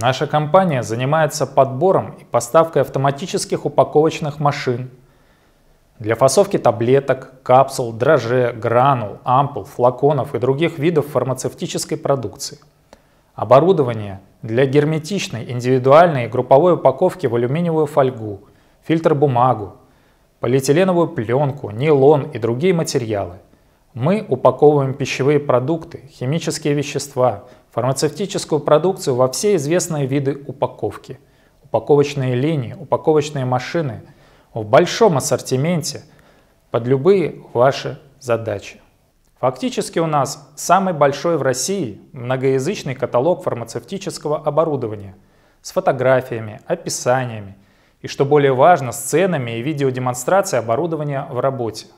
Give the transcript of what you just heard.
Наша компания занимается подбором и поставкой автоматических упаковочных машин для фасовки таблеток, капсул, дрожжей, гранул, ампул, флаконов и других видов фармацевтической продукции. Оборудование для герметичной, индивидуальной и групповой упаковки в алюминиевую фольгу, фильтр-бумагу, полиэтиленовую пленку, нейлон и другие материалы. Мы упаковываем пищевые продукты, химические вещества, фармацевтическую продукцию во все известные виды упаковки. Упаковочные линии, упаковочные машины в большом ассортименте под любые ваши задачи. Фактически у нас самый большой в России многоязычный каталог фармацевтического оборудования с фотографиями, описаниями и, что более важно, с ценами и видеодемонстрацией оборудования в работе –